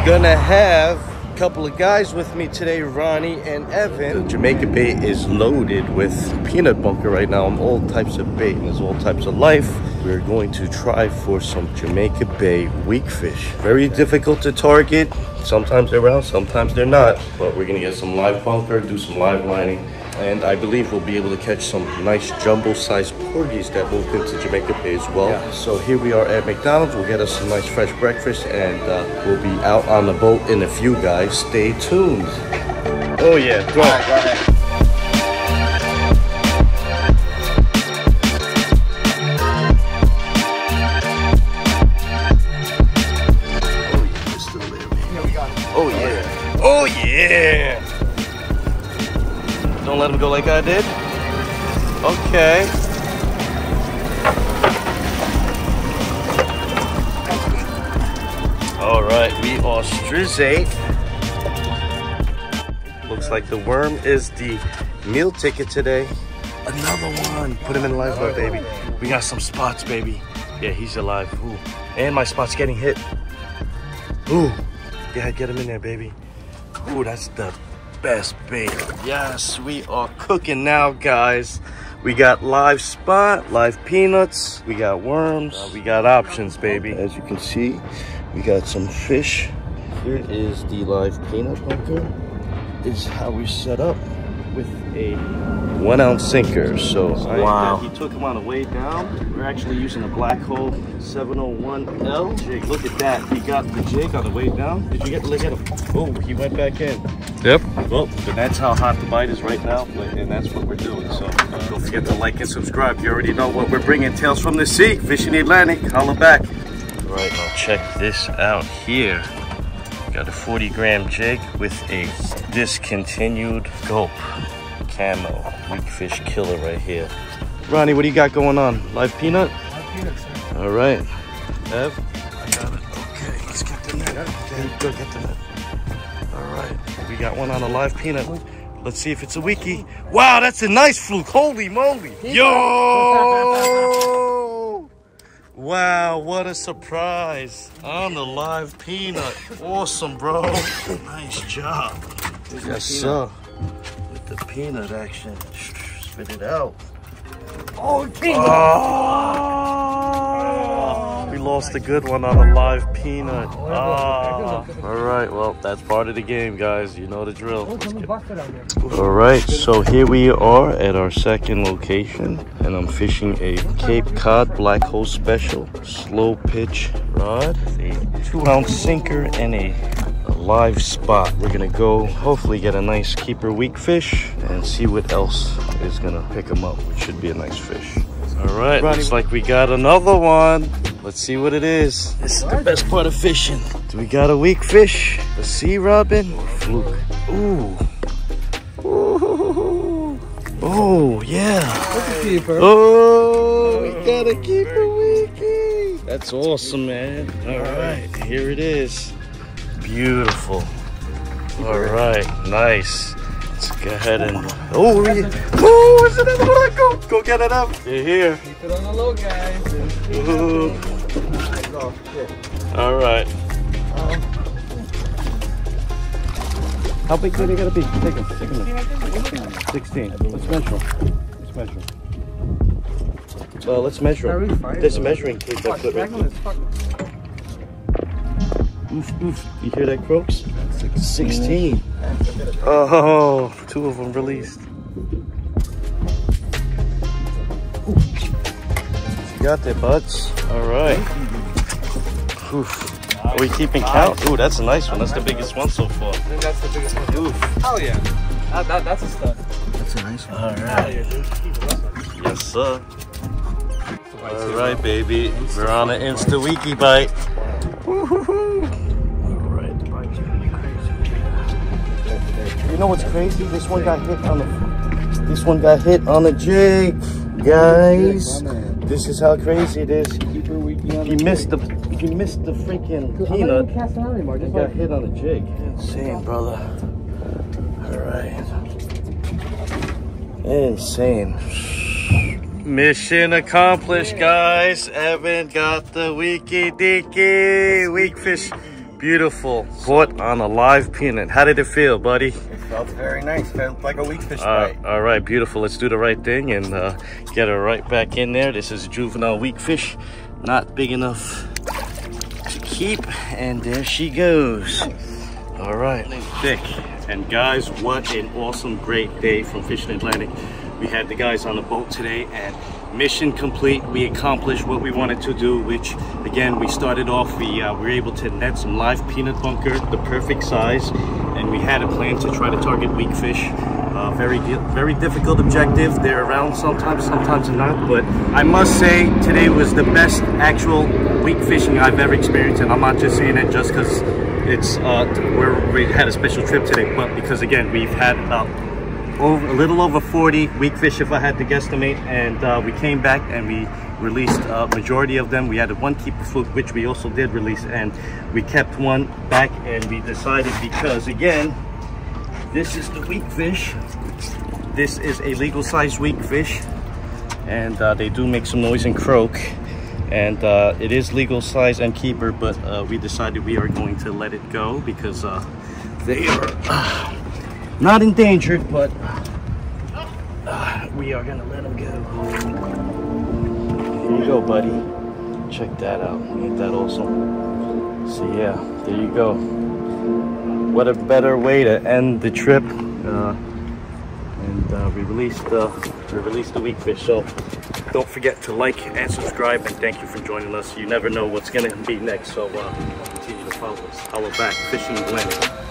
I'm gonna have a couple of guys with me today, Ronnie and Evan. The Jamaica Bay is loaded with peanut bunker right now on all types of bait and there's all types of life. We're going to try for some Jamaica Bay weak fish. Very difficult to target. Sometimes they're around, sometimes they're not. But we're gonna get some live bunker, do some live lining, and I believe we'll be able to catch some nice jumbo-sized porgies that moved into Jamaica Bay as well. Yeah. So here we are at McDonald's. We'll get us some nice fresh breakfast, and uh, we'll be out on the boat in a few, guys. Stay tuned. Oh yeah, go All right, go ahead. Let him go like I did. Okay. All right, we are strizate. Looks like the worm is the meal ticket today. Another one. Put him in live mode, baby. We got some spots, baby. Yeah, he's alive. Ooh. And my spot's getting hit. Ooh. Yeah, get him in there, baby. Ooh, that's the best bait. Yes, we are cooking now, guys. We got live spot, live peanuts, we got worms, uh, we got options, baby. As you can see, we got some fish. Here is the live peanut bunker. This is how we set up with a one ounce sinker. So I- Wow. he took him on the way down. We're actually using a black hole 701L jig. Look at that. He got the jig on the way down. Did you get look at him? Oh, he went back in. Yep. Well, but that's how hot the bite is right now, and that's what we're doing. So uh, don't forget to like and subscribe. You already know what we're bringing. Tales from the Sea, fishing the Atlantic. Holla back. All right, now check this out here. Got a 40 gram jig with a discontinued gulp camo weak fish killer right here. Ronnie, what do you got going on? Live peanut? All right. Ev? I got it. Okay, let's get the net. Okay, go get the net. All right, we got one on a live peanut. Let's see if it's a wiki. Wow, that's a nice fluke. Holy moly. Yo! Wow, what a surprise. On the live peanut. Awesome, bro. Nice job. Yes, sir. With the peanut action. Spit it out. Oh, peanut. Oh, we lost a good one on a live peanut. Ah. All right, well, that's part of the game, guys. You know the drill. All right, so here we are at our second location, and I'm fishing a Cape Cod Black Hole Special slow pitch rod, a two ounce sinker, and a, a live spot. We're gonna go hopefully get a nice keeper weak fish and see what else is gonna pick them up, which should be a nice fish. All right, looks like we got another one. Let's see what it is. This is the best part of fishing. Do we got a weak fish? A sea robin or fluke? Ooh. Ooh. Oh, yeah. Oh, we got a keeper wiki. That's awesome, man. All right, here it is. Beautiful. All right, nice. Let's go ahead and. Oh, we, oh, is it another one? Go, go get it up. You're here. Keep it on the low, guys. Ooh. Oh. All right. How big do they gotta be? Take them, take them. 16. Let's measure 'em. Let's measure 'em. Well, let's measure Are we? There's a measuring tape I Fuck, put right Dragon is fucking- Oof, oof. You hear that, Croaks? 16. Oh, two of them released. You got that, buds. All right. Oof. Are we keeping count? Ooh, that's a nice one. That's the biggest one so far. I think that's the biggest one. Oof. Hell yeah. That, that, that's a stud. That's a nice one. All Hell right. yeah, dude. Keep it up. Yes, sir. All right, baby. We're on an Insta Wiki bite. Woo-hoo-hoo. Know what's crazy? This one got hit on the. This one got hit on the jig, guys. This is how crazy it is. He missed the. He missed the freaking peanut. casting out anymore. He Just got hit on the jig. Insane, brother. All right. Insane. Mission accomplished, guys. Evan got the weeky deaky weak fish Beautiful. Caught on a live peanut. How did it feel, buddy? It felt very nice. Felt like a weak fish Uh, bite. all right, beautiful. Let's do the right thing and uh, get her right back in there. This is a juvenile weak fish, not big enough to keep, and there she goes. All right, thick. And guys, what an awesome, great day from Fishing Atlantic. We had the guys on the boat today, and mission complete. We accomplished what we wanted to do, which again, we started off, we uh, were able to net some live peanut bunker, the perfect size, and we had a plan to try to target weak fish. Uh, very, very difficult objective. They're around sometimes, sometimes not. But I must say, today was the best actual weak fishing I've ever experienced, and I'm not just saying it just because it's uh, where we had a special trip today, but because again, we've had about over, a little over 40 weak fish, if I had to guesstimate, and uh, we came back and we released a majority of them. We had one keeper fluke, which we also did release, and we kept one back, and we decided because again, this is the weak fish. This is a legal size weak fish, and uh, they do make some noise and croak. And uh, it is legal size and keeper, but uh, we decided we are going to let it go because uh, they are uh, not endangered, but uh, we are gonna let them go. Here you go, buddy. Check that out. Ain't that awesome? So yeah, there you go. What a better way to end the trip. Uh, and uh, we released uh, we released the weak fish. So don't forget to like and subscribe, and thank you for joining us. You never know what's gonna be next, so uh, continue to follow us. Follow back, fishing Atlantic.